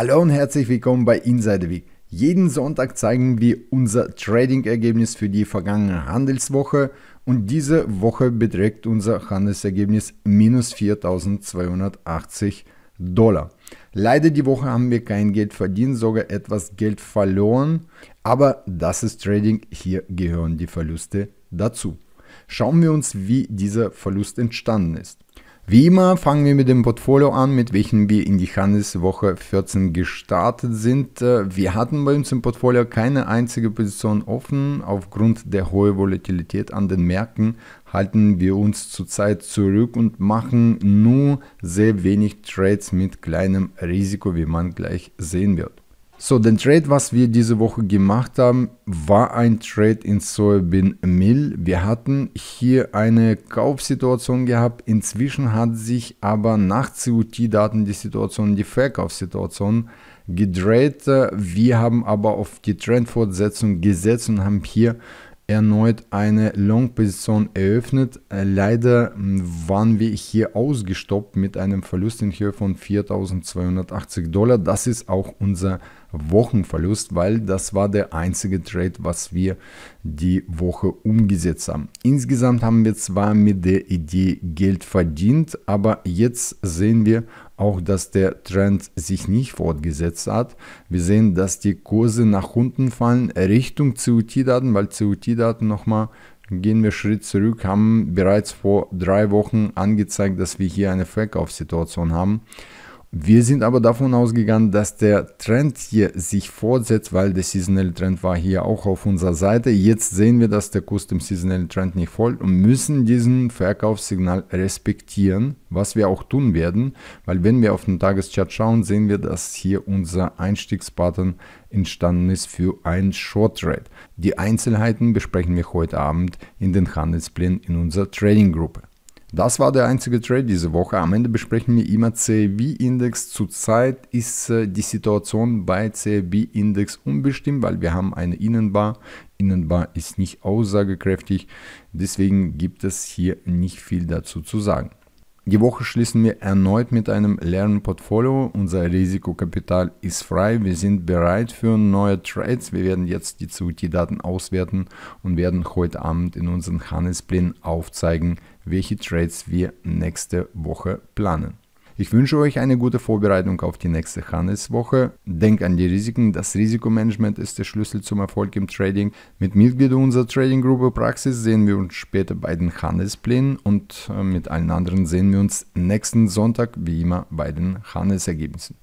Hallo und herzlich willkommen bei Insider Week. Jeden Sonntag zeigen wir unser Trading-Ergebnis für die vergangene Handelswoche und diese Woche beträgt unser Handelsergebnis minus 4.280 Dollar. Leider die Woche haben wir kein Geld verdient, sogar etwas Geld verloren, aber das ist Trading, hier gehören die Verluste dazu. Schauen wir uns, wie dieser Verlust entstanden ist. Wie immer fangen wir mit dem Portfolio an, mit welchem wir in die Handelswoche 14 gestartet sind. Äh, wir hatten bei uns im Portfolio keine einzige Position offen. Aufgrund der hohen Volatilität an den Märkten halten wir uns zurzeit zurück und machen nur sehr wenig Trades mit kleinem Risiko, wie man gleich sehen wird. So, den Trade, was wir diese Woche gemacht haben, war ein Trade in Soybean Mill. Wir hatten hier eine Kaufsituation gehabt. Inzwischen hat sich aber nach CUT-Daten die Situation, die Verkaufssituation gedreht. Wir haben aber auf die Trendfortsetzung gesetzt und haben hier erneut eine Long-Position eröffnet. Leider waren wir hier ausgestoppt mit einem Verlust in Höhe von 4.280 Dollar. Das ist auch unser Wochenverlust, weil das war der einzige Trade, was wir die Woche umgesetzt haben. Insgesamt haben wir zwar mit der Idee Geld verdient, aber jetzt sehen wir auch, dass der Trend sich nicht fortgesetzt hat. Wir sehen, dass die Kurse nach unten fallen Richtung CUT-Daten, weil CUT-Daten nochmal gehen wir Schritt zurück, haben bereits vor drei Wochen angezeigt, dass wir hier eine Verkaufssituation haben. Wir sind aber davon ausgegangen, dass der Trend hier sich fortsetzt, weil der Seasonal Trend war hier auch auf unserer Seite. Jetzt sehen wir, dass der Kurs dem Seasonal Trend nicht folgt und müssen diesen Verkaufssignal respektieren, was wir auch tun werden, weil wenn wir auf den Tageschart schauen, sehen wir, dass hier unser Einstiegspattern entstanden ist für ein Short Trade. Die Einzelheiten besprechen wir heute Abend in den Handelsplänen in unserer Trading Gruppe. Das war der einzige Trade diese Woche. Am Ende besprechen wir immer CRB-Index. Zurzeit ist äh, die Situation bei CRB-Index unbestimmt, weil wir haben eine Innenbar. Innenbar ist nicht aussagekräftig. Deswegen gibt es hier nicht viel dazu zu sagen. Die Woche schließen wir erneut mit einem leeren Portfolio. Unser Risikokapital ist frei. Wir sind bereit für neue Trades. Wir werden jetzt die CUT-Daten auswerten und werden heute Abend in unseren Handelsplänen aufzeigen, welche Trades wir nächste Woche planen. Ich wünsche euch eine gute Vorbereitung auf die nächste Handelswoche. Denkt an die Risiken. Das Risikomanagement ist der Schlüssel zum Erfolg im Trading. Mit Mitgliedern unserer Trading-Gruppe Praxis sehen wir uns später bei den Handelsplänen und äh, mit allen anderen sehen wir uns nächsten Sonntag wie immer bei den Handelsergebnissen.